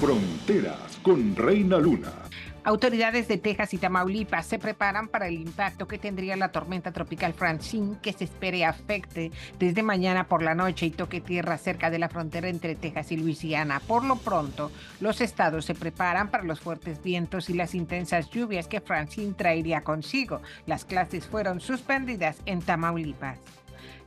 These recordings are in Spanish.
Fronteras con Reina Luna. Autoridades de Texas y Tamaulipas se preparan para el impacto que tendría la tormenta tropical Francine que se espere afecte desde mañana por la noche y toque tierra cerca de la frontera entre Texas y Luisiana. Por lo pronto, los estados se preparan para los fuertes vientos y las intensas lluvias que Francine traería consigo. Las clases fueron suspendidas en Tamaulipas.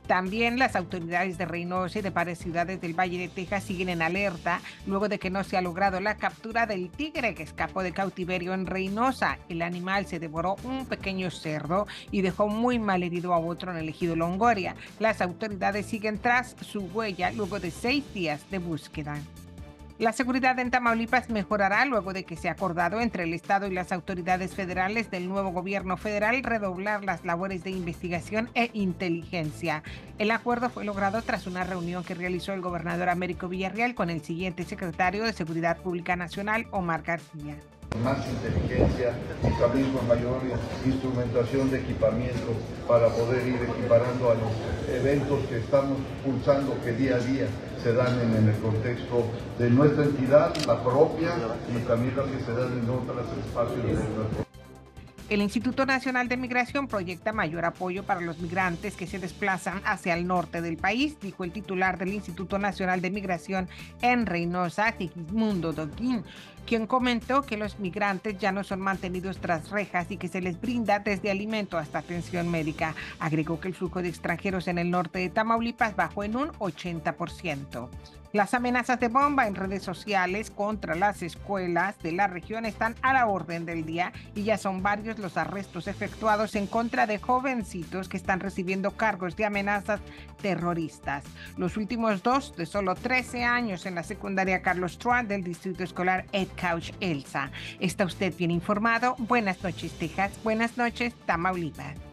También las autoridades de Reynosa y de varias ciudades del Valle de Texas siguen en alerta luego de que no se ha logrado la captura del tigre que escapó de cautiverio en Reynosa. El animal se devoró un pequeño cerdo y dejó muy mal herido a otro en el ejido Longoria. Las autoridades siguen tras su huella luego de seis días de búsqueda. La seguridad en Tamaulipas mejorará luego de que se ha acordado entre el Estado y las autoridades federales del nuevo gobierno federal redoblar las labores de investigación e inteligencia. El acuerdo fue logrado tras una reunión que realizó el gobernador Américo Villarreal con el siguiente secretario de Seguridad Pública Nacional, Omar García más inteligencia y también con mayor instrumentación de equipamiento para poder ir equiparando a los eventos que estamos pulsando que día a día se dan en, el contexto de nuestra entidad, la propia y también las que se dan en otros espacios de nuestro el Instituto Nacional de Migración proyecta mayor apoyo para los migrantes que se desplazan hacia el norte del país, dijo el titular del Instituto Nacional de Migración en Reynosa, Mundo Doguín, quien comentó que los migrantes ya no son mantenidos tras rejas y que se les brinda desde alimento hasta atención médica. Agregó que el flujo de extranjeros en el norte de Tamaulipas bajó en un 80%. Las amenazas de bomba en redes sociales contra las escuelas de la región están a la orden del día y ya son varios los arrestos efectuados en contra de jovencitos que están recibiendo cargos de amenazas terroristas. Los últimos dos de solo 13 años en la secundaria Carlos Truan del Distrito Escolar Ed Couch Elsa. ¿Está usted bien informado? Buenas noches, Texas. Buenas noches, Tamaulipas.